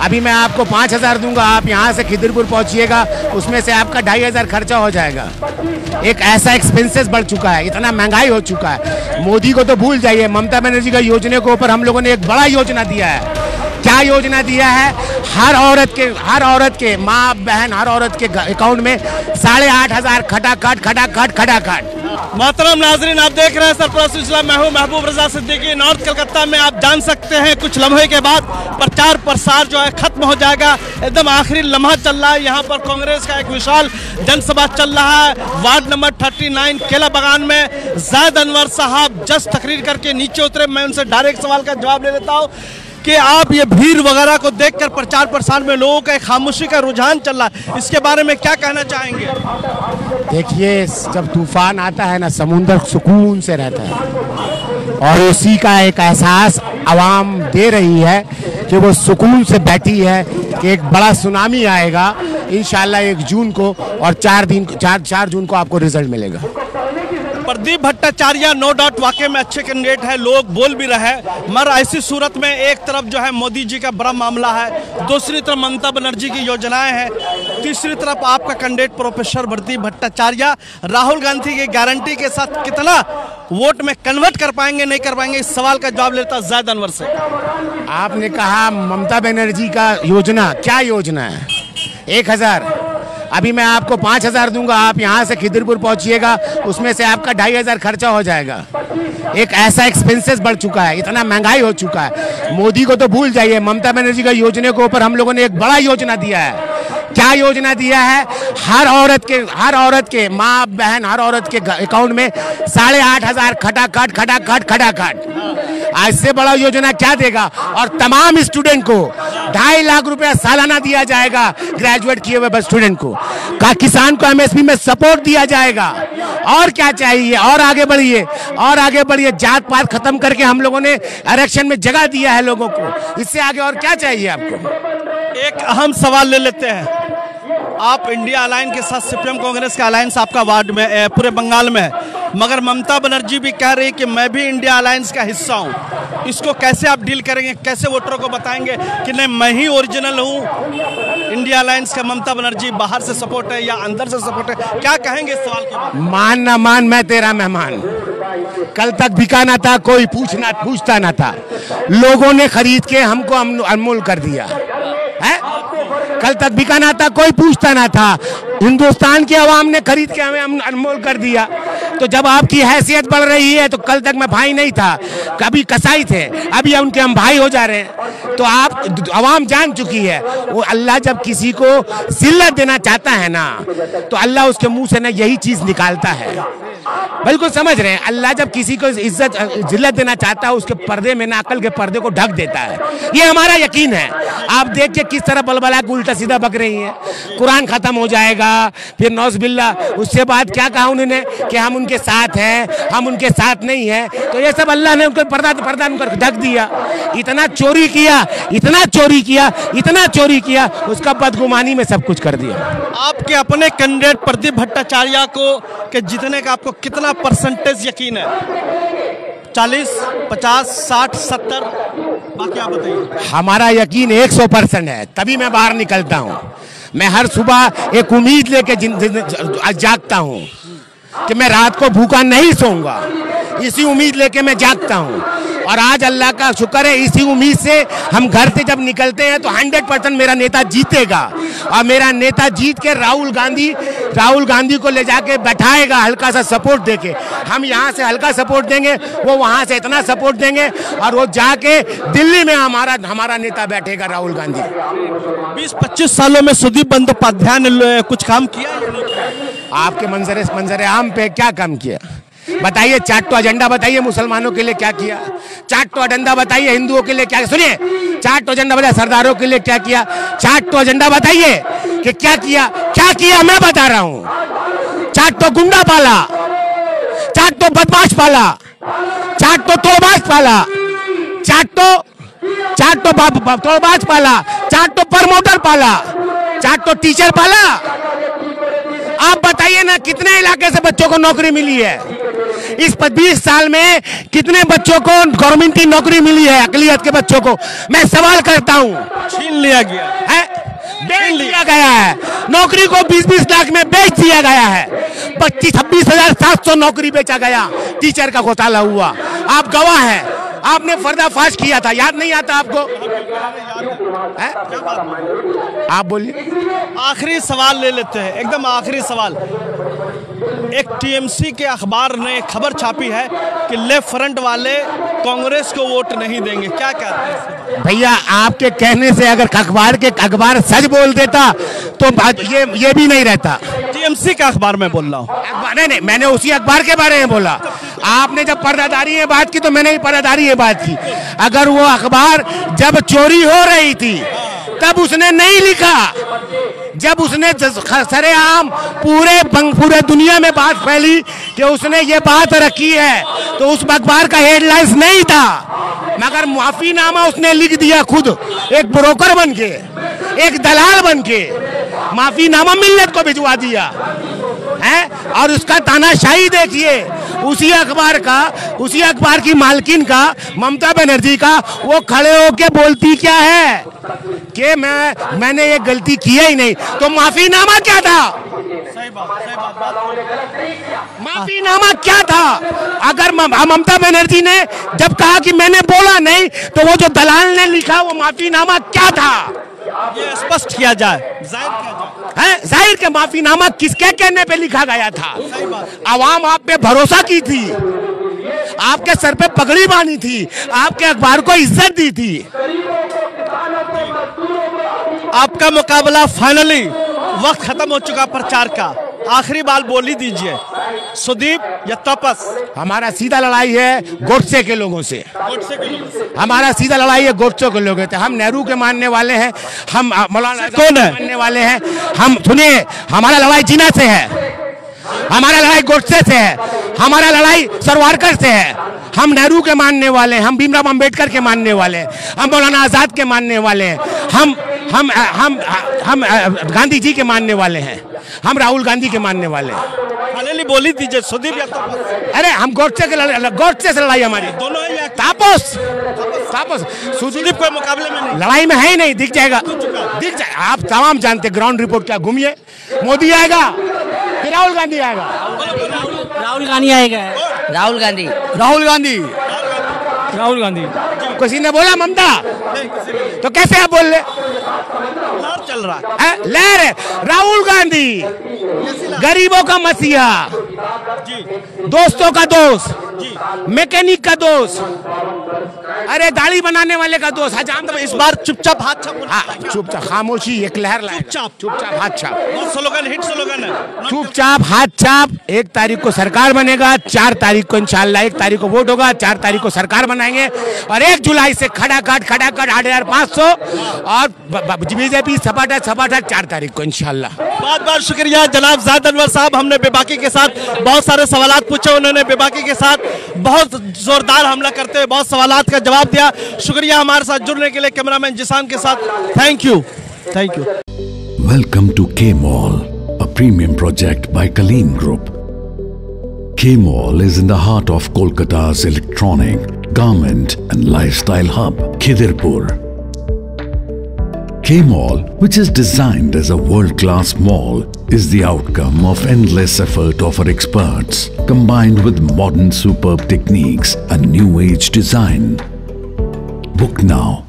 अभी मैं आपको पाँच हज़ार दूँगा, आप यहाँ से खिदरपुर पहुँचिएगा, उसमें से आपका ढाई हज़ार खर्चा हो जाएगा। एक ऐसा एक्सपेंसेस बढ़ चुका है, इतना महँगाई हो चुका है। मोदी को तो भूल जाइए, ममता बनर्जी का योजना के ऊपर हम लोगों ने एक बड़ा योजना दिया है। क्या योजना दिया है? हर औरत के, हर औरत के माँ, बहन, हर औरत के अकाउंट में साढ़े आठ हज़ार खटाखट खटाखट खटाखट। मोहतरम नाजरीन, आप देख रहे हैं सरफराज इस्लाम मैं हूँ महबूब रजा सिद्दीकी। नॉर्थ कलकत्ता में आप जान सकते हैं कुछ लम्हे के बाद प्रचार प्रसार जो है खत्म हो जाएगा। एकदम आखिरी लम्हा चल रहा है। यहाँ पर कांग्रेस का एक विशाल जनसभा चल रहा है। वार्ड नंबर 39 केला बगान में जैद अनवर साहब जस्ट तकरीर करके नीचे उतरे। मैं उनसे डायरेक्ट सवाल का जवाब ले लेता हूँ। कि आप ये भीड़ वगैरह को देखकर प्रचार प्रसार में लोगों का खामोशी का रुझान चल रहा है। इसके बारे में क्या कहना चाहेंगे? देखिए, जब तूफ़ान आता है ना, समुंदर सुकून से रहता है। और उसी का एक एहसास आवाम दे रही है कि वो सुकून से बैठी है कि एक बड़ा सुनामी आएगा इन एक जून को और चार दिन, चार चार जून को आपको रिज़ल्ट मिलेगा। प्रदीप भट्टाचार्य नो डाउट वाकई में अच्छे कैंडिडेट है, लोग बोल भी रहे हैं। मगर ऐसी सूरत में एक तरफ़ जो है मोदी जी का बड़ा मामला है, दूसरी तरफ़ ममता बनर्जी की योजनाएँ हैं, तीसरी तरफ़ आपका कैंडिडेट प्रोफेसर प्रदीप भट्टाचार्य, राहुल गांधी की गारंटी के साथ कितना वोट में कन्वर्ट कर पाएँगे, नहीं कर पाएँगे, इस सवाल का जवाब लेता जैद अनवर से। आपने कहा ममता बनर्जी का योजना, क्या योजना है? एक हज़ार। अभी मैं आपको पाँच हज़ार दूँगा, आप यहाँ से खिदरपुर पहुँचिएगा, उसमें से आपका ढाई हज़ार खर्चा हो जाएगा। एक ऐसा एक्सपेंसेस बढ़ चुका है, इतना महँगाई हो चुका है। मोदी को तो भूल जाइए, ममता बनर्जी का योजना के ऊपर हम लोगों ने एक बड़ा योजना दिया है। क्या योजना दिया है? हर औरत के, हर औरत के, माँ, बहन, हर औरत के अकाउंट में साढ़े आठ हज़ार, खटाखट खटाखट खटाखट। आज से बड़ा योजना क्या देगा? और तमाम स्टूडेंट को ढाई लाख रुपया सालाना दिया जाएगा ग्रेजुएट किए हुए स्टूडेंट को। का किसान को एमएसपी में सपोर्ट दिया जाएगा। और क्या चाहिए? और आगे बढ़िए। और आगे बढ़िए। जात पात खत्म करके हम लोगों ने आरक्षण में जगह दिया है लोगों को। इससे आगे और क्या चाहिए आपको? एक अहम सवाल ले लेते हैं। आप इंडिया अलायंस के साथ सीपीएम कांग्रेस का अलायंस आपका वार्ड में पूरे बंगाल में है। मगर ममता बनर्जी भी कह रही कि मैं भी इंडिया अलायंस का हिस्सा हूँ। इसको कैसे आप डील करेंगे? कैसे वोटरों को बताएँगे कि नहीं, मैं ही ओरिजिनल हूँ? इंडिया अलायंस का ममता बनर्जी बाहर से सपोर्ट है या अंदर से सपोर्ट है? क्या कहेंगे इस सवाल को? मान ना मान, मैं तेरा मेहमान। कल तक बिकाना था, कोई पूछना पूछता ना था। लोगों ने खरीद के हमको अनमोल कर दिया। है? कल तक बिकाना था, कोई पूछता ना था। हिंदुस्तान के आवाम ने खरीद के हमें अनमोल कर दिया। तो जब आपकी हैसियत बढ़ रही है तो कल तक मैं भाई नहीं था। कभी कसाई थे, अभी उनके हम भाई हो जा रहे हैं। तो आप आवाम जान चुकी है, वो अल्लाह जब किसी को जिल्लत देना चाहता है ना तो अल्लाह उसके मुँह से ना यही चीज़ निकालता है। बिल्कुल समझ रहे हैं, अल्लाह जब किसी को इज़्ज़त, जिल्लत देना चाहता है, उसके पर्दे में ना नाकल के पर्दे को ढक देता है। ये हमारा यकीन है। आप देख के किस तरह बलबला के उल्टा सीधा बक रही है। कुरान खत्म हो जाएगा, फिर नौज बिल्ला उसके बाद क्या कहा उन्होंने कि हम उनके साथ हैं हम उनके साथ नहीं हैं। तो ये सब अल्लाह ने उनको पर्दा पर्दा उनको ढक दिया। इतना चोरी किया इतना चोरी किया इतना चोरी किया उसका बदगुमानी में सब कुछ कर दिया। आपके अपने कैंडिडेट प्रदीप भट्टाचार्य को के जीतने का आपको कितना परसेंटेज यकीन है? चालीस पचास साठ सत्तर बाकी आप बताइए। हमारा यकीन एक सौ परसेंट है तभी मैं बाहर निकलता हूँ। मैं हर सुबह एक उम्मीद लेके जागता हूँ। कि मैं रात को भूखा नहीं सोऊँगा। इसी उम्मीद लेके मैं जागता हूँ। और आज अल्लाह का शुक्र है, इसी उम्मीद से हम घर से जब निकलते हैं तो 100 परसेंट मेरा नेता जीतेगा। और मेरा नेता जीत के राहुल गांधी राहुल गांधी को ले जाके बैठाएगा हल्का सा सपोर्ट देके। हम यहाँ से हल्का सपोर्ट देंगे, वो वहाँ से इतना सपोर्ट देंगे, और वो जाके दिल्ली में हमारा हमारा नेता बैठेगा राहुल गांधी। बीस पच्चीस सालों में सुदीप बंदोपाध्याय ने कुछ काम किया आपके मंजर मंजर आम पे क्या काम किया बताइए चाट तो एजेंडा बताइए मुसलमानों के लिए क्या किया चाट तो एजेंडा बताइए हिंदुओं के लिए क्या सुनिए चाट तो एजेंडा बताइए सरदारों के लिए क्या किया चाट तो एजेंडा बताइए कि क्या किया क्या किया मैं बता रहा हूँ चाट तो गुंडा पाला चाट तो बदमाश पाला चाट तो तोड़बाज पाला चाट तो चाट तो तोड़बाज पाला चाट तो प्रमोटर पाला चाट तो टीचर पाला आप बताइए ना कितने इलाके से बच्चों को नौकरी मिली है? इस बीस साल में कितने बच्चों को गवर्नमेंट की नौकरी मिली है अकलियत के बच्चों को? मैं सवाल करता हूँ। छीन लिया गया। है? बेच दिया गया है। नौकरी को 20-20 लाख में बेच दिया गया है। पच्चीस छब्बीस हज़ार सात सौ नौकरी बेचा गया। टीचर का घोटाला हुआ। आप गवाह हैं। आपने पर्दाफाश किया था याद नहीं आता आपको? आप बोलिए। आखिरी सवाल ले लेते हैं एकदम आखिरी सवाल। एक टीएमसी के अखबार ने खबर छापी है कि लेफ़्ट फ्रंट वाले कांग्रेस को वोट नहीं देंगे। क्या कहते हैं? भैया आपके कहने से अगर अखबार के अखबार सच बोल देता तो ये ये भी नहीं रहता। टीएमसी के अखबार में बोल रहा हूँ। नहीं नहीं मैंने उसी अखबार के बारे में बोला। आपने जब पर्दादारी में बात की तो मैंने भी पर्दादारी में बात की। अगर वो अखबार जब चोरी हो रही थी, तब उसने नहीं लिखा। जब उसने सरेआम पूरे पूरे दुनिया में बात फैली कि उसने ये बात रखी है तो उस अखबार का हेडलाइंस नहीं था। मगर माफीनामा उसने लिख दिया खुद, एक ब्रोकर बन के, एक दलाल बन के। माफीनामा मिल्लत को भिजवा दिया, है? और उसका तानाशाही देखिए उसी अखबार का उसी अखबार की मालकिन का ममता बनर्जी का वो खड़े होके बोलती क्या है? कि मैं मैंने ये गलती किया ही नहीं। तो माफीनामा क्या था? सही बात माफीनामा क्या था? अगर ममता बनर्जी ने जब कहा कि मैंने बोला नहीं तो वो जो दलाल ने लिखा वो माफीनामा क्या था? ये स्पष्ट किया जाए। ज़ाहिर किया जाए। है? ज़ाहिर के माफीनामा किसके कहने पे लिखा गया था? आवाम आप पे भरोसा की थी। आपके सर पे पगड़ी बांधी थी। आपके अखबार को इज़्ज़त दी थी। आपका मुकाबला फाइनली वक्त खत्म हो चुका प्रचार का। आखिरी बाल बोली दीजिए। सुदीप या तपस? हमारा सीधा लड़ाई है गोडसे के लोगों से। हमारा सीधा लड़ाई है गोडसे के लोगों से। हम नेहरू के मानने वाले हैं हम मौलाना कौन है? मानने वाले हैं। हम सुनिए हमारा लड़ाई जीना से है। हमारा लड़ाई गोडसे से है। हमारा लड़ाई सरवारकर से है। हम नेहरू के मानने वाले हैं हम भीमराव अंबेडकर के मानने वाले हैं हम मौलाना आज़ाद के मानने वाले हैं। हम हम हम हम गांधी जी के मानने वाले हैं। हम राहुल गांधी के मानने वाले हैं। फाइनली बोल दीजिए सुदीप या तपस अरे हम गोडसे के लड़- से लड़ाई हमारी। दोनों है तापस। तापस। सुदीप सुदीप कोई मुकाबले में नहीं। लड़ाई में है ही नहीं दिख जाएगा। दिख जाए। आप तमाम जानते ग्राउंड रिपोर्ट क्या घूमिए। मोदी आएगा राहुल गांधी आएगा। राहुल गांधी आएगा। राहुल गांधी। राहुल गांधी। राहुल गांधी। किसी ने बोला ममता? तो कैसे आप बोल रहे? लहर चल रहा है। लहर है। राहुल गांधी गरीबों का मसीहा दोस्तों का दोस्त मैकेनिक का दोस्त अरे दाढ़ी बनाने वाले का दोस्त हजाम तो इस बार चुपचाप हाथ छाप हाँ चुपचाप खामोशी एक लहर चुपचाप। चुपचाप। हाथ छाप। स्लोगन हिट स्लोगन है। चुपचाप हाथ चाप एक तारीख को सरकार बनेगा चार तारीख को इंशाल्लाह एक तारीख को वोट होगा चार तारीख को सरकार बनाएँगे और एक जुलाई से खड़ा काट खड़ा काट आठ हज़ार पाँच सौ और बीजेपी सपाटा सपाटा चार तारीख को इंशाल्लाह। बहुत बहुत शुक्रिया जनाब जायद अनवर साहब हमने बेबाकी के साथ बहुत सारे सवाल पूछे उन्होंने बेबाकी के साथ बहुत जोरदार हमला करते हुए बहुत सवाल का जवाब दिया शुक्रिया हमारे साथ जुड़ने के लिए कैमरामैन जिसान के साथ thank you thank you Welcome to K Mall, a premium project by Kaleem Group. K Mall is in the heart of Kolkata's electronic, garment and lifestyle hub, Khidirpur. K Mall, which is designed as a world-class mall, is the outcome of endless effort of our experts, combined with modern superb techniques and new age design. Book now